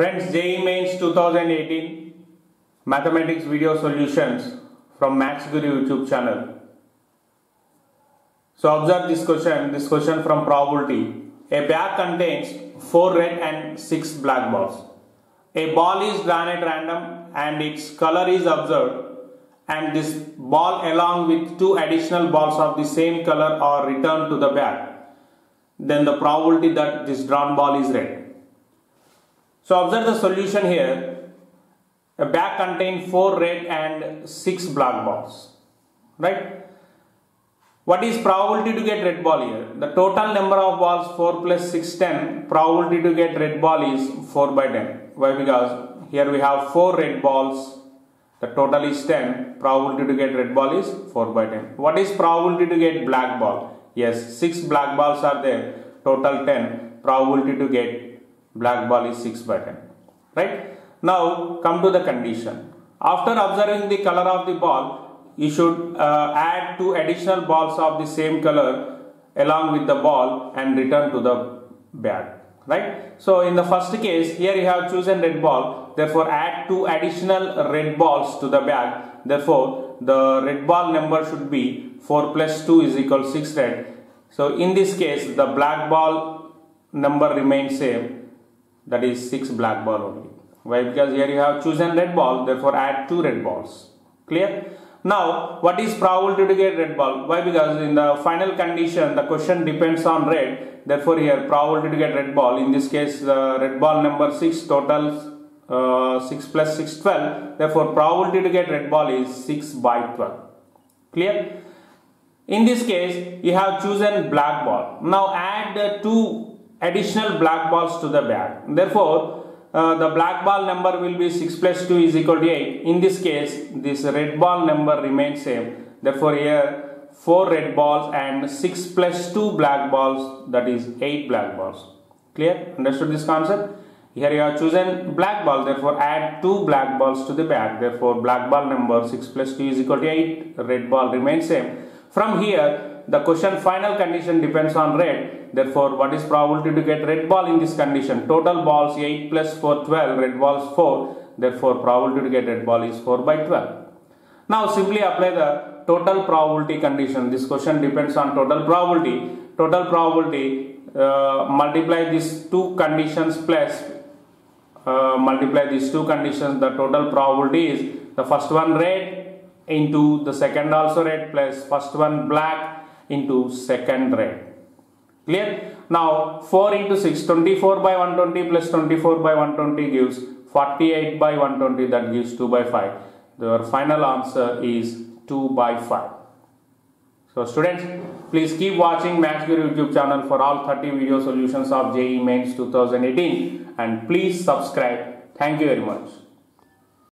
Friends, JEE Mains 2018 Mathematics Video Solutions from Max Guru YouTube channel. So observe this question, this question from probability. A bag contains 4 red and 6 black balls. A ball is drawn at random and its color is observed and this ball along with two additional balls of the same color are returned to the bag. Then the probability that this drawn ball is red. So observe the solution here. A bag contains 4 red and 6 black balls. Right? What is probability to get red ball here? The total number of balls 4 plus 6 10. Probability to get red ball is 4 by 10. Why? Because here we have 4 red balls. The total is 10. Probability to get red ball is 4 by 10. What is probability to get black ball? Yes, 6 black balls are there. Total 10. Probability to get black ball is 6 by 10 right? Now come to the condition. After observing the color of the ball you should uh, add two additional balls of the same color along with the ball and return to the bag right? So in the first case here you have chosen red ball. Therefore add two additional red balls to the bag therefore the red ball number should be 4 plus 2 is equal 6 red so in this case the black ball number remains same that is 6 black ball only. Why? Because here you have chosen red ball, therefore add 2 red balls. Clear? Now, what is probability to get red ball? Why? Because in the final condition, the question depends on red. Therefore, here probability to get red ball. In this case, the red ball number 6 total uh, 6 plus 6 12. Therefore, probability to get red ball is 6 by 12. Clear? In this case, you have chosen black ball. Now, add uh, 2 additional black balls to the bag. Therefore, uh, the black ball number will be 6 plus 2 is equal to 8. In this case, this red ball number remains same. Therefore, here 4 red balls and 6 plus 2 black balls that is 8 black balls. Clear? Understood this concept? Here you have chosen black ball, therefore add 2 black balls to the bag. Therefore, black ball number 6 plus 2 is equal to 8. Red ball remains same. From here, the question final condition depends on red Therefore, what is probability to get red ball in this condition? Total balls 8 plus 4, 12. Red balls 4. Therefore, probability to get red ball is 4 by 12. Now, simply apply the total probability condition. This question depends on total probability. Total probability, uh, multiply these two conditions plus uh, multiply these two conditions. The total probability is the first one red into the second also red plus first one black into second red. Clear? Now 4 into 6, 24 by 120 plus 24 by 120 gives 48 by 120 that gives 2 by 5. The final answer is 2 by 5. So students, please keep watching Max Guru YouTube channel for all 30 video solutions of JEE Mains 2018 and please subscribe. Thank you very much.